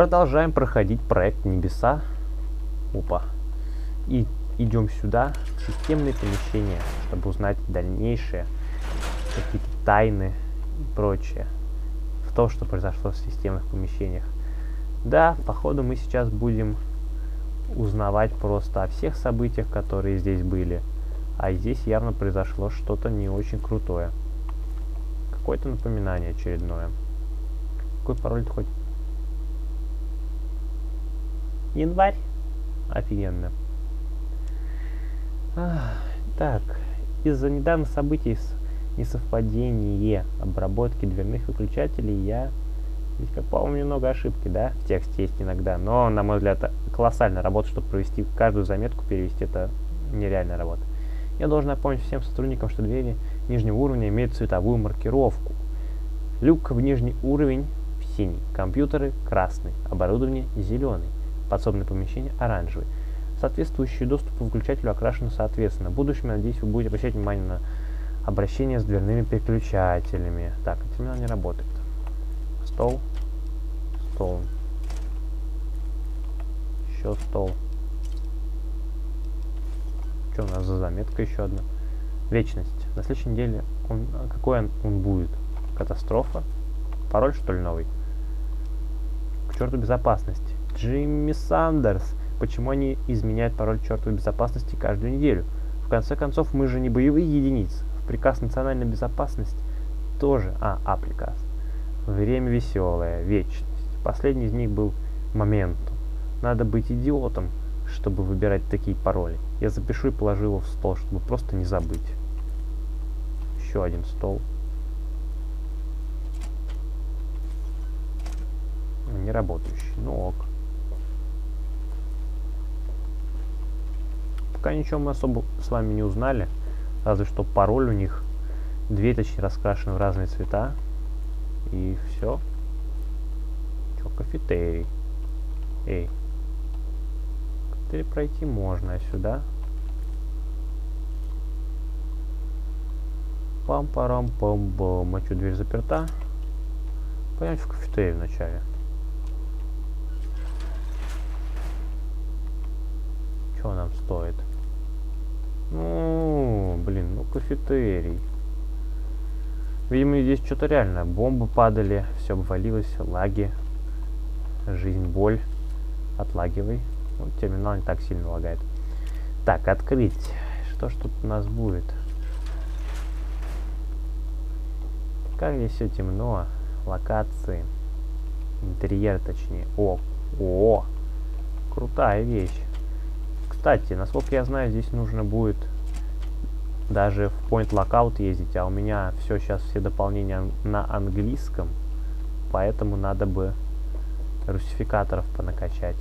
Продолжаем проходить проект Небеса. Опа. И идем сюда, в системные помещения, чтобы узнать дальнейшие какие-то тайны и прочее. В том, что произошло в системных помещениях. Да, походу мы сейчас будем узнавать просто о всех событиях, которые здесь были. А здесь явно произошло что-то не очень крутое. Какое-то напоминание очередное. Какой пароль хоть? Январь. Офигенно. А, так, из-за недавних событий с несовпадение обработки дверных выключателей я Здесь, как по-моему, немного ошибки, да, в тексте есть иногда. Но, на мой взгляд, колоссальная работа, чтобы провести каждую заметку, перевести, это нереальная работа. Я должен напомнить всем сотрудникам, что двери нижнего уровня имеют цветовую маркировку. Люк в нижний уровень синий, компьютеры красный, оборудование зеленый, подсобное помещение оранжевый. Соответствующие доступы выключателю окрашены соответственно. В будущем, надеюсь, вы будете обращать внимание на обращение с дверными переключателями. Так, терминал не работает. Стол. Стол. Еще стол. Что у нас за заметка еще одна? Вечность. На следующей неделе он, какой он, он будет? Катастрофа? Пароль что ли новый? К черту безопасности. Джимми Сандерс. Почему они изменяют пароль чертовой безопасности каждую неделю? В конце концов, мы же не боевые единицы. В приказ национальной безопасности тоже... А, а приказ. Время веселое, вечность. Последний из них был моментом. Надо быть идиотом, чтобы выбирать такие пароли. Я запишу и положу его в стол, чтобы просто не забыть. Еще один стол. Не работающий. Ну ок. Пока ничего мы особо с вами не узнали. Разве что пароль у них. Две, точнее, раскрашены в разные цвета. И все. Че, кафетерий. Эй. Кафетерий пройти можно, а сюда? Пам-парам-пам-бам. А что, дверь заперта? Пойдем в кафетерий вначале. Что нам стоит? Ну, блин, ну кафетерий. Видимо, здесь что-то реально. Бомбы падали, все обвалилось, лаги, жизнь, боль. Отлагивай. Вот терминал не так сильно лагает. Так, открыть. Что ж тут у нас будет? Как здесь все темно. Локации. Интерьер, точнее. О, о, крутая вещь. Кстати, насколько я знаю, здесь нужно будет даже в Point Lockout ездить, а у меня все сейчас, все дополнения на английском, поэтому надо бы русификаторов понакачать.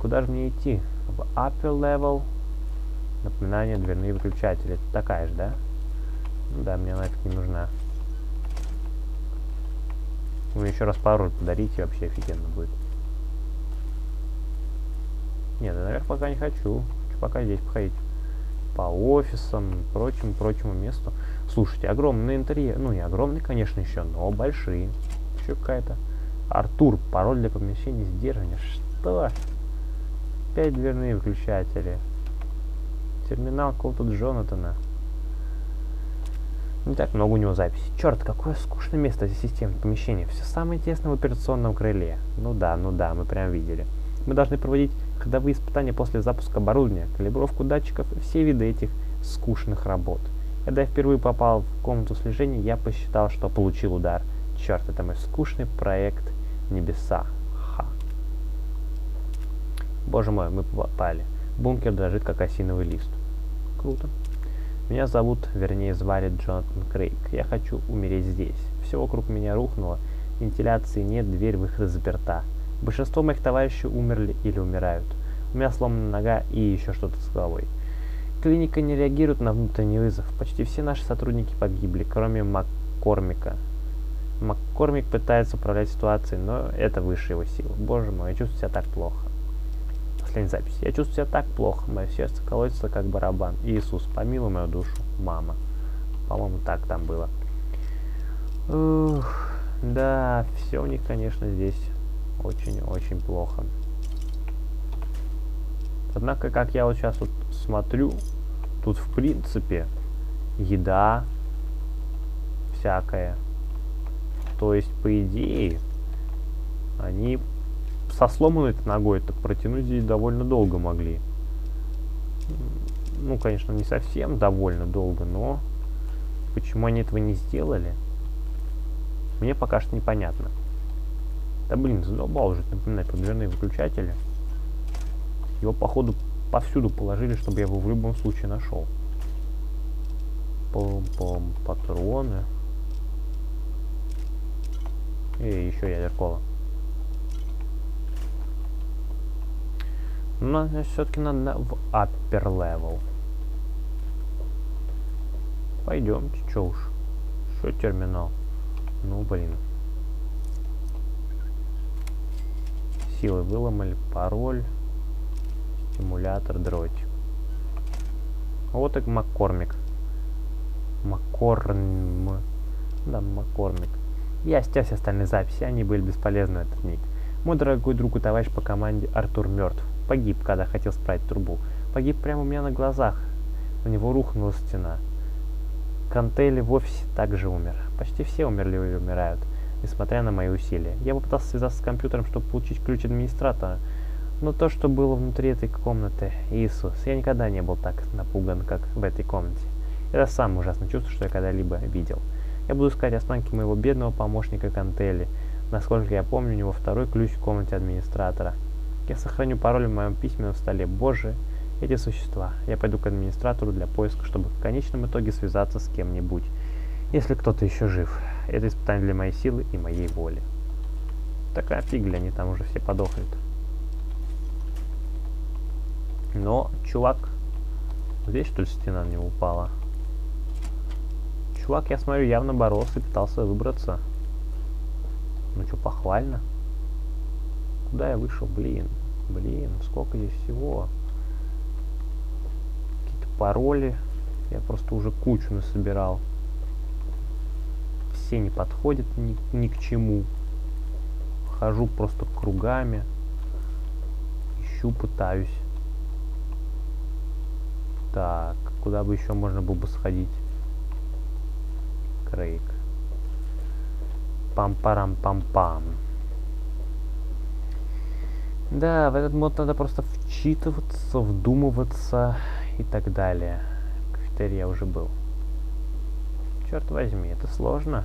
Куда же мне идти? В Upper Level. Напоминание, дверные выключатели. Такая же, да? Ну да, мне нафиг не нужна. Вы еще раз пароль подарите, вообще офигенно будет. Нет, наверх пока не хочу. Хочу пока здесь походить по офисам, прочему, прочему месту. Слушайте, огромный интерьер, ну не огромный, конечно, еще, но большие. Еще какая-то. Артур, пароль для помещения сдерживания. Что? Пять дверные выключатели. Терминал какого-то Джонатана. Не так много у него записей. Черт, какое скучное место здесь системное помещение. Все самое тесное в операционном крыле. Ну да, ну да, мы прям видели. Мы должны проводить ходовые испытания после запуска оборудования, калибровку датчиков и все виды этих скучных работ. Когда я впервые попал в комнату слежения, я посчитал, что получил удар. Черт, это мой скучный проект небеса. Ха. Боже мой, мы попали. Бункер дрожит, как осиновый лист. Круто. Меня зовут, вернее, звали Джонатан Крейг. Я хочу умереть здесь. Все вокруг меня рухнуло. Вентиляции нет, дверь выхода заперта. Большинство моих товарищей умерли или умирают. У меня сломана нога и еще что-то с головой. Клиника не реагирует на внутренний вызов. Почти все наши сотрудники погибли, кроме Маккормика. Маккормик пытается управлять ситуацией, но это выше его сил. Боже мой, я чувствую себя так плохо. Последняя запись. Я чувствую себя так плохо. Мое сердце колотится, как барабан. Иисус, помилуй мою душу. Мама. По-моему, так там было. Ух, да, все у них, конечно, здесь Очень-очень плохо. Однако, как я вот сейчас вот смотрю, тут в принципе еда всякая. То есть, по идее, они со сломанной ногой это протянуть здесь довольно долго могли. Ну, конечно, не совсем довольно долго, но почему они этого не сделали, мне пока что непонятно. Да блин, задолбал уже напоминать про выключатели. Его, походу, повсюду положили, чтобы я его в любом случае нашел. Пом-пом, патроны. И еще ядеркова. Но все-таки надо в upper level. Пойдемте, что уж. Что терминал? Ну, блин. Силы выломали, пароль, стимулятор, дротик. Вот и Маккормик. Маккорм. Да, Маккормик. Я стер все остальные записи, они были бесполезны, этот ник. Мой дорогой друг и товарищ по команде Артур мертв. Погиб, когда хотел справить трубу. Погиб прямо у меня на глазах. На него рухнула стена. Кантели в офисе также умер. Почти все умерли и умирают, несмотря на мои усилия. Я попытался связаться с компьютером, чтобы получить ключ администратора, но то, что было внутри этой комнаты, Иисус, я никогда не был так напуган, как в этой комнате. Это самое ужасное чувство, что я когда-либо видел. Я буду искать останки моего бедного помощника Кантели. Насколько я помню, у него второй ключ в комнате администратора. Я сохраню пароль в моем письменном столе. Боже, эти существа. Я пойду к администратору для поиска, чтобы в конечном итоге связаться с кем-нибудь. Если кто-то еще жив. Это испытание для моей силы и моей воли. Такая фигля, они там уже все подохнут. Но, чувак, здесь что ли стена не упала? Чувак, я смотрю, явно боролся и пытался выбраться. Ну что, похвально. Куда я вышел? Блин, блин, сколько здесь всего пароли. Я просто уже кучу насобирал. Все не подходят ни, ни к чему. Хожу просто кругами. Ищу, пытаюсь. Так, куда бы еще можно было бы сходить? Крейг. Пам-парам-пам-пам. Да, в этот мод надо просто вчитываться, вдумываться и так далее. Кафетерия уже был. Черт возьми, это сложно.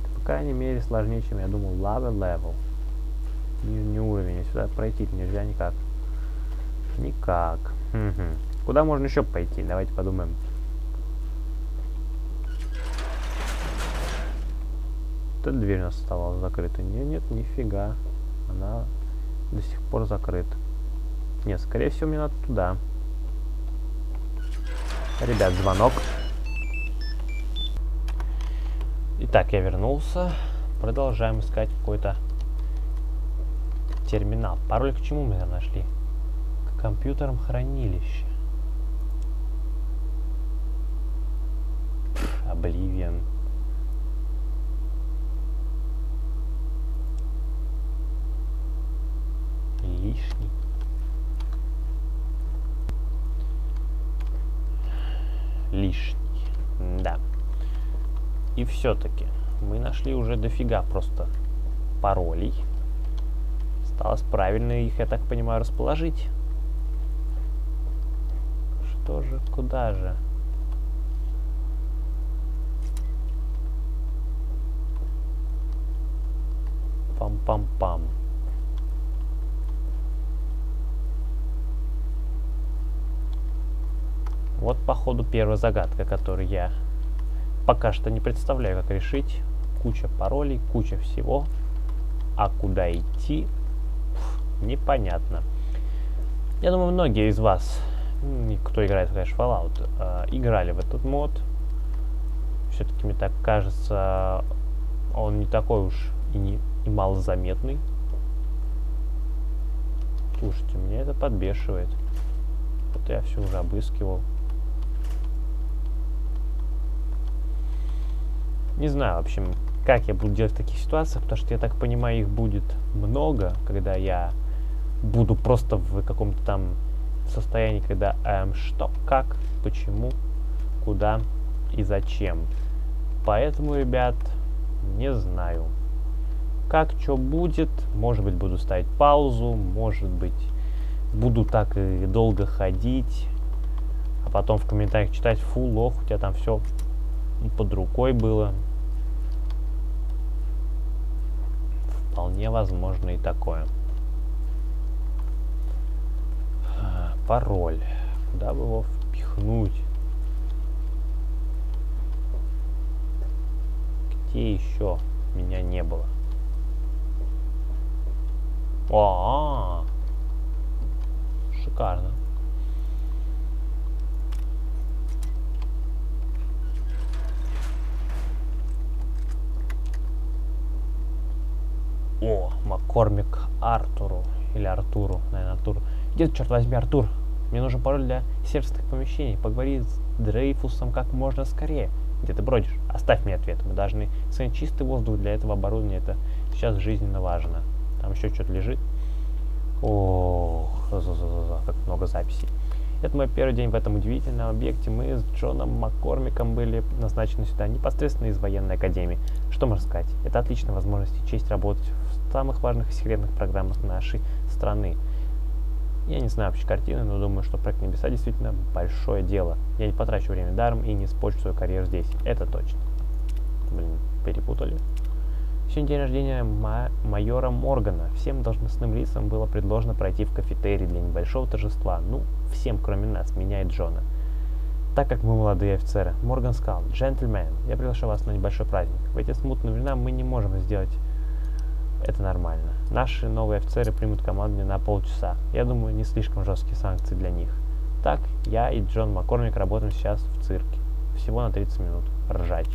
Это, по крайней мере, сложнее, чем я думал. Lava level. Нижний уровень. Сюда пройти нельзя никак. Никак. Угу. Куда можно еще пойти? Давайте подумаем. Эта дверь у нас оставалась закрыта. Нет, нет, нифига. Она до сих пор закрыта. Нет, скорее всего, мне надо туда. Ребят, звонок. Итак, я вернулся. Продолжаем искать какой-то терминал. Пароль к чему мы нашли? К компьютерам хранилища. Обливион. Лишний. лишний. И все-таки мы нашли уже дофига просто паролей. Осталось правильно их, я так понимаю, расположить. Что же, куда же? Пам-пам-пам. Вот, походу, первая загадка, которую я пока что не представляю, как решить. Куча паролей, куча всего. А куда идти, непонятно. Я думаю, многие из вас, кто играет Clash Fallout, э, играли в этот мод. Все-таки, мне так кажется, он не такой уж и, не, и малозаметный. Слушайте, меня это подбешивает. Вот я все уже обыскивал. Не знаю, в общем, как я буду делать в таких ситуациях, потому что я так понимаю, их будет много, когда я буду просто в каком-то там состоянии, когда эм, что, как, почему, куда и зачем. Поэтому, ребят, не знаю. Как что будет, может быть буду ставить паузу, может быть буду так и долго ходить, а потом в комментариях читать, фу, лох, у тебя там все под рукой было. Вполне возможно и такое. Пароль. Куда бы его впихнуть? Где еще меня не было? О, -а, -а. шикарно. О, Маккормик Артуру. Или Артуру, наверное, Артуру. Где, черт возьми, Артур? Мне нужен пароль для сервисных помещений. Поговори с Дрейфусом как можно скорее. Где ты бродишь? Оставь мне ответ. Мы должны сохранить чистый воздух для этого оборудования. Это сейчас жизненно важно. Там еще что-то лежит. Ох, как много записей. Это мой первый день в этом удивительном объекте. Мы с Джоном Маккормиком были назначены сюда непосредственно из военной академии. Что можно сказать? Это отличная возможность и честь работать самых важных и секретных программах нашей страны. Я не знаю вообще картины, но думаю, что проект Небеса действительно большое дело. Я не потрачу время даром и не испорчу свою карьеру здесь. Это точно. Блин, перепутали. Сегодня день рождения ма майора Моргана. Всем должностным лицам было предложено пройти в кафетерий для небольшого торжества. Ну, всем, кроме нас, меня и Джона. Так как мы молодые офицеры, Морган сказал, «Джентльмен, я приглашаю вас на небольшой праздник. В эти смутные времена мы не можем сделать это нормально. Наши новые офицеры примут команду на полчаса. Я думаю, не слишком жесткие санкции для них. Так, я и Джон Маккормик работаем сейчас в цирке. Всего на 30 минут. Ржач.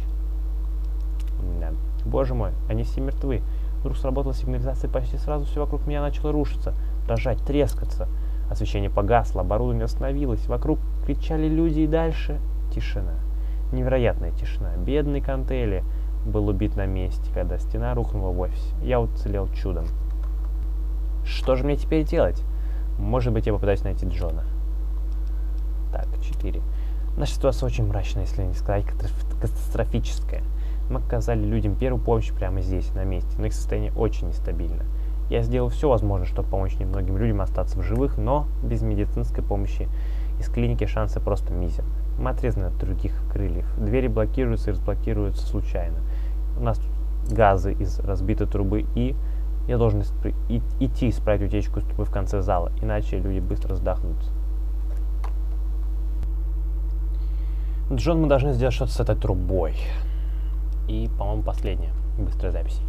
Да. Боже мой, они все мертвы. Вдруг сработала сигнализация, почти сразу все вокруг меня начало рушиться, дрожать, трескаться. Освещение погасло, оборудование остановилось, вокруг кричали люди и дальше тишина. Невероятная тишина. Бедный Кантели был убит на месте, когда стена рухнула в офисе. Я уцелел чудом. Что же мне теперь делать? Может быть, я попытаюсь найти Джона. Так, 4. Наша ситуация очень мрачная, если не сказать катастрофическая. Мы оказали людям первую помощь прямо здесь, на месте, но их состояние очень нестабильно. Я сделал все возможное, чтобы помочь немногим людям остаться в живых, но без медицинской помощи из клиники шансы просто мизерны. Мы отрезаны от других крыльев. Двери блокируются и разблокируются случайно. У нас газы из разбитой трубы и я должен испр... и, идти исправить утечку из трубы в конце зала, иначе люди быстро вздохнутся. Джон, мы должны сделать что-то с этой трубой. И, по-моему, последняя быстрая запись.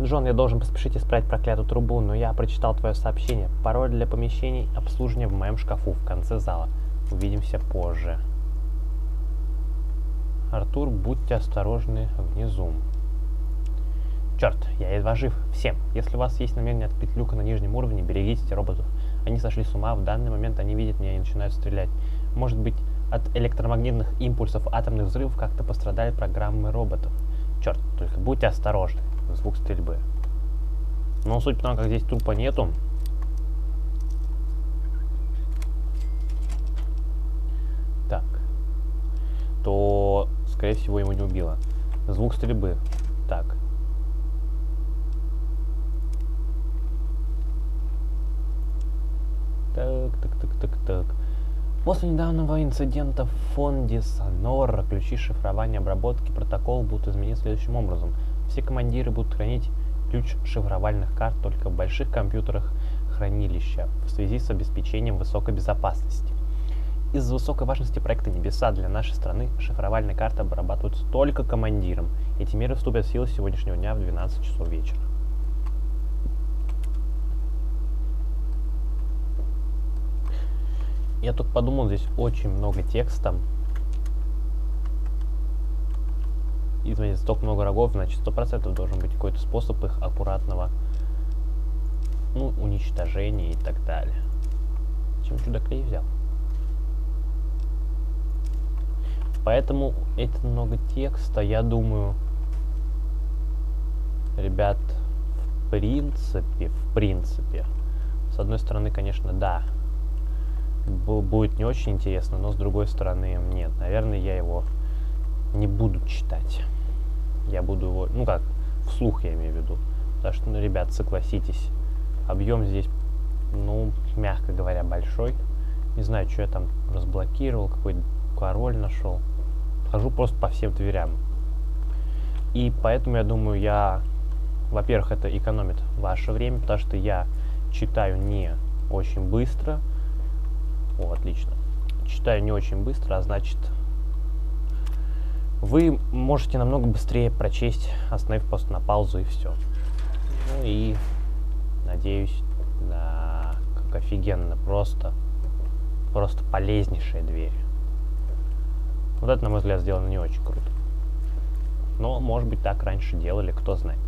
Джон, я должен поспешить исправить проклятую трубу, но я прочитал твое сообщение. Пароль для помещений обслуживания в моем шкафу в конце зала. Увидимся позже. Артур, будьте осторожны внизу. Черт, я едва жив. Всем. Если у вас есть намерение открыть люка на нижнем уровне, берегите роботов. Они сошли с ума, в данный момент они видят меня и начинают стрелять. Может быть, от электромагнитных импульсов атомных взрывов как-то пострадали программы роботов. Черт, только будьте осторожны. Звук стрельбы. Но суть в том, как здесь трупа нету, так, то скорее всего, его не убило. Звук стрельбы. Так. Так, так, так, так, так. После недавнего инцидента в фонде Сонора ключи шифрования обработки протокол будут изменены следующим образом. Все командиры будут хранить ключ шифровальных карт только в больших компьютерах хранилища в связи с обеспечением высокой безопасности. Из-за высокой важности проекта «Небеса» для нашей страны шифровальные карты обрабатываются только командиром. Эти меры вступят в силу с сегодняшнего дня в 12 часов вечера. Я тут подумал, здесь очень много текста. И, смотрите, столько много рогов, значит, сто процентов должен быть какой-то способ их аккуратного ну, уничтожения и так далее. Чем чудо-клей взял? Поэтому это много текста, я думаю, Ребят, в принципе, в принципе, с одной стороны, конечно, да, будет не очень интересно, но с другой стороны, нет. Наверное, я его не буду читать. Я буду его, ну как, вслух я имею в виду. Потому что, ну, ребят, согласитесь, объем здесь, ну, мягко говоря, большой. Не знаю, что я там разблокировал, какой король нашел. Хожу просто по всем дверям. И поэтому, я думаю, я, во-первых, это экономит ваше время, потому что я читаю не очень быстро. О, отлично. Читаю не очень быстро, а значит, вы можете намного быстрее прочесть, остановив просто на паузу и все. Ну и надеюсь, да, как офигенно, просто, просто полезнейшая дверь. Вот это, на мой взгляд, сделано не очень круто. Но, может быть, так раньше делали, кто знает.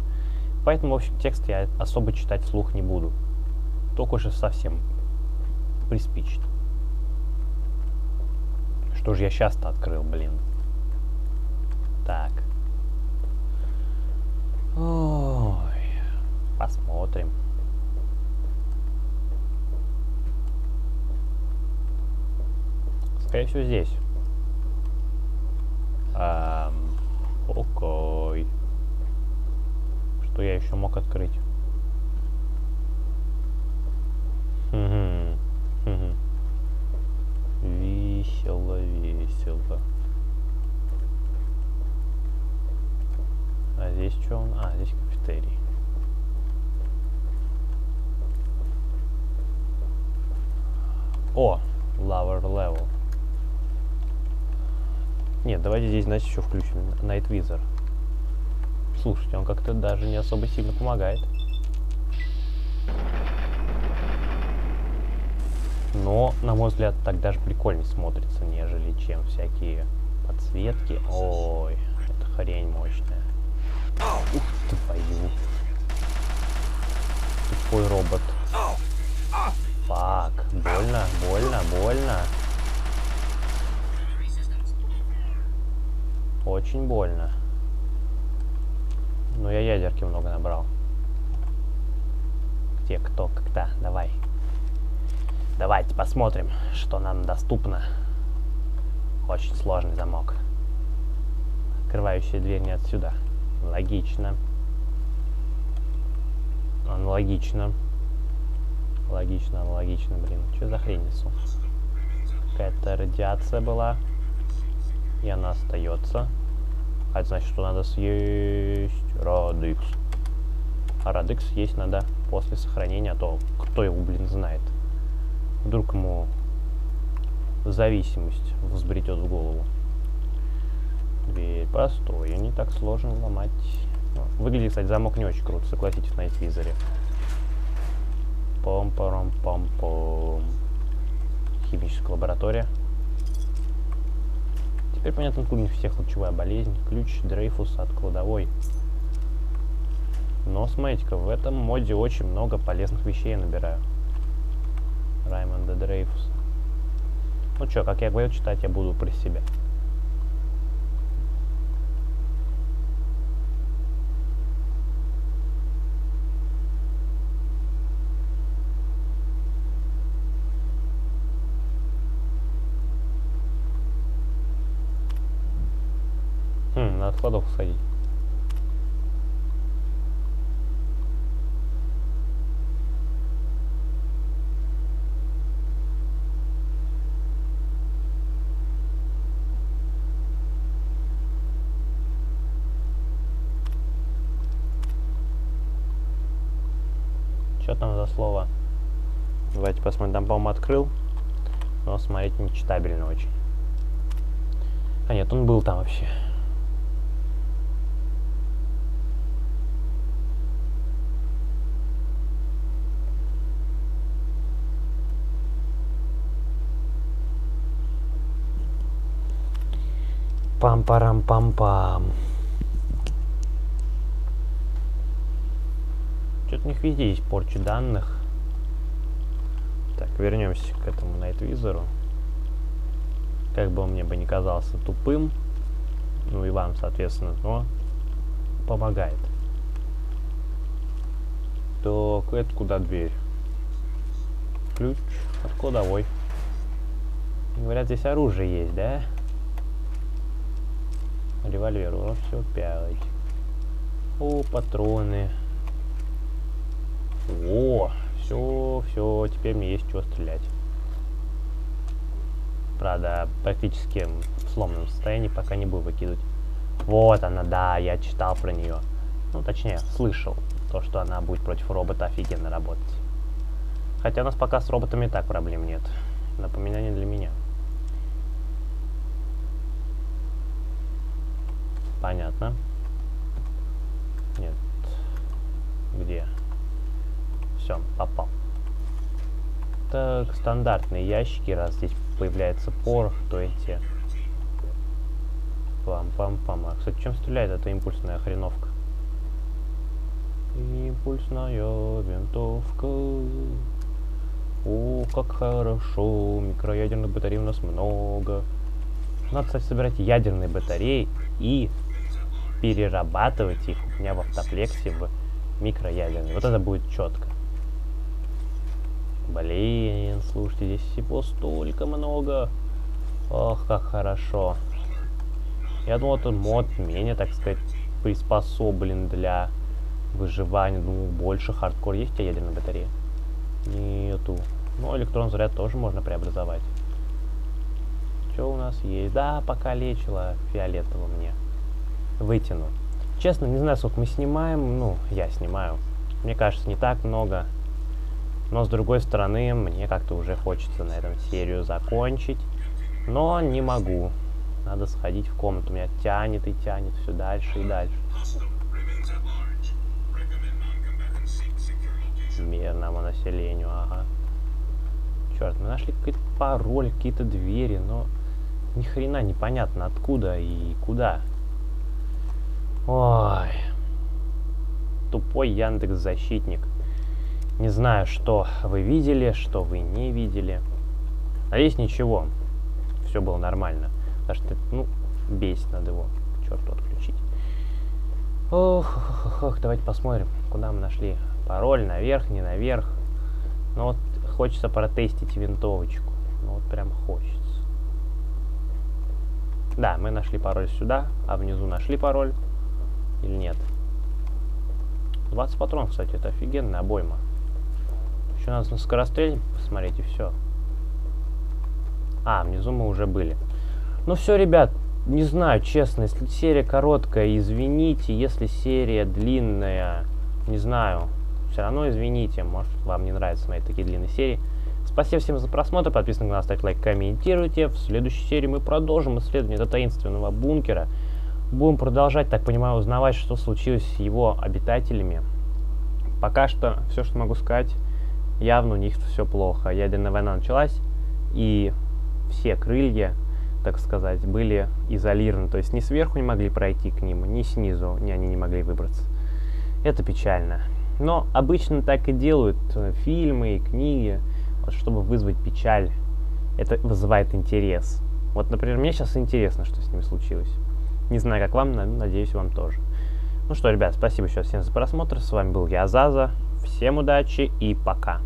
Поэтому, в общем, текст я особо читать вслух не буду. Только уже совсем приспичит. Что же я сейчас-то открыл, блин. Так. Ой. Посмотрим. Скорее всего, здесь. Эм, окей. Что я еще мог открыть? Угу. Угу. Весело, весело. А здесь что он? А, здесь кафетерий. О, lower level. Нет, давайте здесь, значит, еще включим Night Wizard. Слушайте, он как-то даже не особо сильно помогает. Но, на мой взгляд, так даже прикольнее смотрится, нежели чем всякие подсветки. Ой, это хрень мощная. Ух твою. Тупой робот. Фак. Больно, больно, больно. Очень больно. Но я ядерки много набрал. Где, кто, когда? Давай. Давайте посмотрим, что нам доступно. Очень сложный замок. Открывающая дверь не отсюда. Логично. Аналогично. Логично, аналогично, блин. Что за хрень несу? Какая-то радиация была. И она остается. А это значит, что надо съесть радикс. А радикс есть надо после сохранения, а то кто его, блин, знает. Вдруг ему зависимость взбретет в голову. Дверь простой, не так сложно ломать. Выглядит, кстати, замок не очень круто, согласитесь, на телевизоре. Пом-паром-пом-пом. Химическая лаборатория. Теперь понятно, откуда у них всех лучевая болезнь. Ключ Дрейфуса от кладовой. Но смотрите-ка, в этом моде очень много полезных вещей я набираю. Раймонда Дрейфуса. Ну что, как я говорил, читать я буду при себе. Кладовку сходить. Что там за слово? Давайте посмотрим. Там, по-моему, открыл. Но смотреть нечитабельно очень. А нет, он был там вообще. Пам-парам-пам-пам. Что-то у них везде есть порча данных. Так, вернемся к этому найтвизору. Как бы он мне бы не казался тупым, ну и вам, соответственно, но помогает. Так, это куда дверь? Ключ от кладовой. Говорят, здесь оружие есть, да? Револьвер, урон все 5. О, патроны. О, все, все, теперь мне есть что стрелять. Правда, практически в сломанном состоянии, пока не буду выкидывать. Вот она, да, я читал про нее. Ну, точнее, слышал то, что она будет против робота офигенно работать. Хотя у нас пока с роботами так проблем нет. Напоминание для меня. Понятно. Нет. Где? Все, попал. Так, стандартные ящики, раз здесь появляется порох, то эти... Пам-пам-пам. А, кстати, чем стреляет эта импульсная хреновка? Импульсная винтовка. О, как хорошо. Микроядерных батарей у нас много. Надо, кстати, собирать ядерные батареи и перерабатывать их у меня в автоплексе в микроядерные. Вот это будет четко. Блин, слушайте, здесь всего столько много. Ох, как хорошо. Я думал, этот мод менее, так сказать, приспособлен для выживания. Думаю, больше хардкор есть у ядерной батареи? Нету. Но электрон заряд тоже можно преобразовать. Что у нас есть? Да, пока лечила фиолетово мне вытяну. Честно, не знаю, сколько мы снимаем. Ну, я снимаю. Мне кажется, не так много. Но, с другой стороны, мне как-то уже хочется на этом серию закончить. Но не могу. Надо сходить в комнату. Меня тянет и тянет все дальше и дальше. Мирному населению, ага. Черт, мы нашли какой-то пароль, какие-то двери, но ни хрена непонятно откуда и куда. Ой. Тупой Яндекс Защитник. Не знаю, что вы видели, что вы не видели. Надеюсь, ничего. Все было нормально. Потому что, ну, бесит надо его к черту отключить. Ох, ох, ох, давайте посмотрим, куда мы нашли. Пароль наверх, не наверх. Ну вот хочется протестить винтовочку. Ну вот прям хочется. Да, мы нашли пароль сюда, а внизу нашли пароль. Или нет? 20 патронов, кстати, это офигенная обойма. Еще надо на скорострельник посмотреть и все. А, внизу мы уже были. Ну все, ребят, не знаю, честно, если серия короткая, извините. Если серия длинная, не знаю, все равно извините. Может, вам не нравятся мои такие длинные серии. Спасибо всем за просмотр, подписывайтесь на канал, ставьте лайк, комментируйте. В следующей серии мы продолжим исследование этого таинственного бункера. Будем продолжать, так понимаю, узнавать, что случилось с его обитателями. Пока что все, что могу сказать, явно у них все плохо. Ядерная война началась, и все крылья, так сказать, были изолированы. То есть ни сверху не могли пройти к ним, ни снизу ни они не могли выбраться. Это печально. Но обычно так и делают э, фильмы и книги, вот, чтобы вызвать печаль. Это вызывает интерес. Вот, например, мне сейчас интересно, что с ними случилось. Не знаю, как вам, надеюсь, вам тоже. Ну что, ребят, спасибо еще всем за просмотр. С вами был я, Заза. Всем удачи и пока.